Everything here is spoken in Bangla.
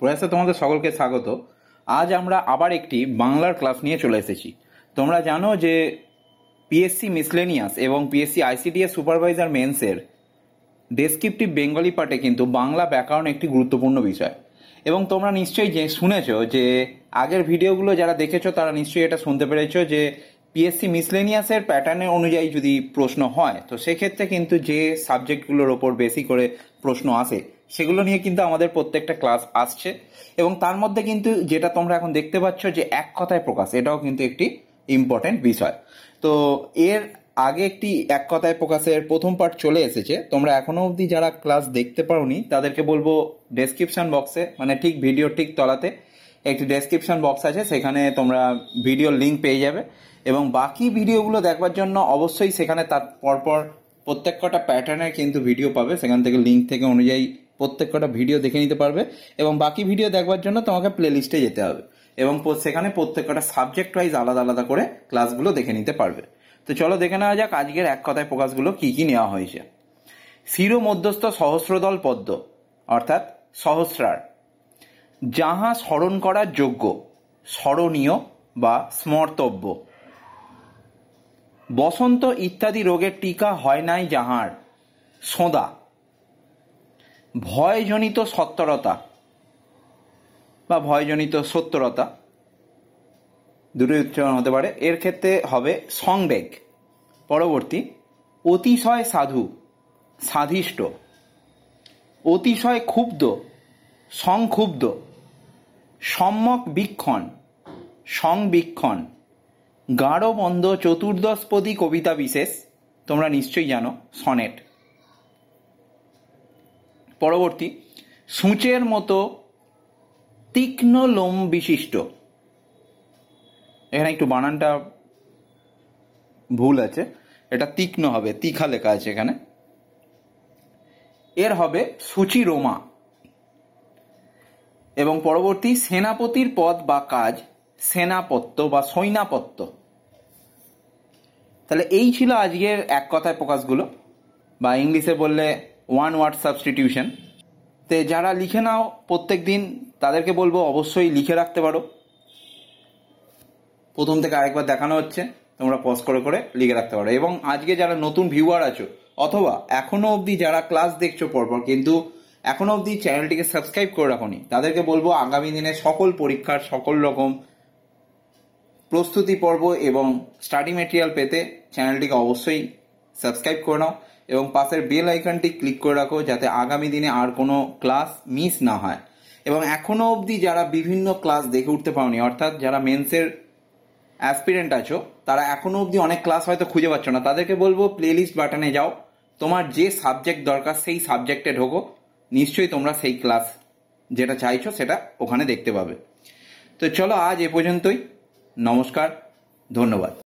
প্রয়াসে তোমাদের সকলকে স্বাগত। আজ আমরা আবার একটি বাংলার ক্লাস নিয়ে চলে এসেছি। তোমরা জানো যে পিএসসি মিসলেনিয়াস এবং পিএসসি আইসিডিএস সুপারভাইজার মেন্সের ডেসক্রিপটিভ বেঙ্গলি পার্টে কিন্তু বাংলা ব্যাকরণ একটি গুরুত্বপূর্ণ বিষয়। এবং তোমরা নিশ্চয়ই যে শুনেছো যে আগের ভিডিওগুলো যারা দেখেছ তারা নিশ্চয়ই এটা শুনতে পেরেছ যে পিএসসি মিসলেনিয়াসের প্যাটার্নের অনুযায়ী যদি প্রশ্ন হয়, তো সেক্ষেত্রে কিন্তু যে সাবজেক্টগুলোর ওপর বেশি করে প্রশ্ন আসে সেগুলো নিয়ে কিন্তু আমাদের প্রত্যেকটা ক্লাস আসছে। এবং তার মধ্যে কিন্তু যেটা তোমরা এখন দেখতে পাচ্ছ যে এক কথায় প্রকাশ, এটাও কিন্তু একটি ইম্পর্টেন্ট বিষয়। তো এর আগে একটি এক কথায় প্রকাশের প্রথম পার্ট চলে এসেছে। তোমরা এখনও অবধি যারা ক্লাস দেখতে পারোনি তাদেরকে বলব ডেসক্রিপশন বক্সে মানে ঠিক ভিডিও ঠিক তলাতে একটি ডেসক্রিপশন বক্স আছে, সেখানে তোমরা ভিডিওর লিঙ্ক পেয়ে যাবে। এবং বাকি ভিডিওগুলো দেখবার জন্য অবশ্যই সেখানে তার পরপর প্রত্যেক কটা প্যাটার্নের কিন্তু ভিডিও পাবে। সেখান থেকে লিঙ্ক থেকে অনুযায়ী প্রত্যেক কটা ভিডিও দেখে নিতে পারবে এবং বাকি ভিডিও দেখবার জন্য তোমাকে প্লে লিস্টে যেতে হবে এবং সেখানে প্রত্যেক কটা সাবজেক্ট ওয়াইজ আলাদা আলাদা করে ক্লাসগুলো দেখে নিতে পারবে। তো চলো দেখে নেওয়া যাক আজকের এক কথায় প্রকাশগুলো কি কি নেওয়া হয়েছে। শিরো মধ্যস্থ সহস্রদল পদ্ম, অর্থাৎ সহস্রার। যাহা স্মরণ করার যোগ্য, স্মরণীয় বা স্মর্তব্য। বসন্ত ইত্যাদি রোগের টিকা হয় নাই যাহার। সোঁদা ভয়জনিত সত্তরতা বা ভয়জনিত সত্যরতা দুটোই উচ্চারণ হতে পারে। এর ক্ষেত্রে হবে সংবেগ। পরবর্তী, অতিশয় সাধু সাধিষ্ট অতিশয় ক্ষুব্ধ, সংক্ষুব্ধ, সম্যক বীক্ষণ, সংবীক্ষণ গাঢ়বন্ধ চতুর্দশপদী কবিতা বিশেষ, তোমরা নিশ্চয়ই জানো, সনেট। পরবর্তী, সূচের মতো তীক্ষ্ণ লোম বিশিষ্ট। এখানে একটু বানানটা ভুল আছে। এটা তীক্ষ্ণ হবে, তীখা লেখা আছে এখানে। এর হবে সুচিরোমা এবং পরবর্তী, সেনাপতির পদ বা কাজ সেনাপত্য বা সৈনাপত্য তাহলে এই ছিল আজকের এক কথায় প্রকাশগুলো। বা ইংলিশে বললে ওয়ান ওয়ার্ড সাবস্টিটিউশন তে যারা লিখে নাও, প্রত্যেক দিন তাদেরকে বলব অবশ্যই লিখে রাখতে পারো। প্রথম থেকে আরেকবার দেখানো হচ্ছে, তোমরা পজ করে করে লিখে রাখতে পারো। এবং আজকে যারা নতুন ভিউয়ার আছো, অথবা এখনও অবধি যারা ক্লাস দেখছ পরপর, কিন্তু এখনও অবধি চ্যানেলটিকে সাবস্ক্রাইব করে রাখোনি, তাদেরকে বলব আগামী দিনে সকল পরীক্ষার সকল রকম প্রস্তুতি পর্ব এবং স্টাডি মেটেরিয়াল পেতে চ্যানেলটিকে অবশ্যই সাবস্ক্রাইব করে নাও। এবং পাশের বেল আইকনটি ক্লিক করে রাখো যাতে আগামী দিনে আর কোনো ক্লাস মিস না হয়। এবং এখনও অবধি যারা বিভিন্ন ক্লাস দেখে উঠতে পারোনি, অর্থাৎ যারা মেন্সের অ্যাসপিরেন্ট আছো, তারা এখনও অবধি অনেক ক্লাস হয়তো খুঁজে পাচ্ছ না। তাদেরকে বলব, প্লেলিস্ট বাটনে যাও। তোমার যে সাবজেক্ট দরকার, সেই সাবজেক্টে ঢোকো। নিশ্চয়ই তোমরা সেই ক্লাস যেটা চাইছো, সেটা ওখানে দেখতে পাবে। তো চলো, আজ এ পর্যন্তই। নমস্কার, ধন্যবাদ।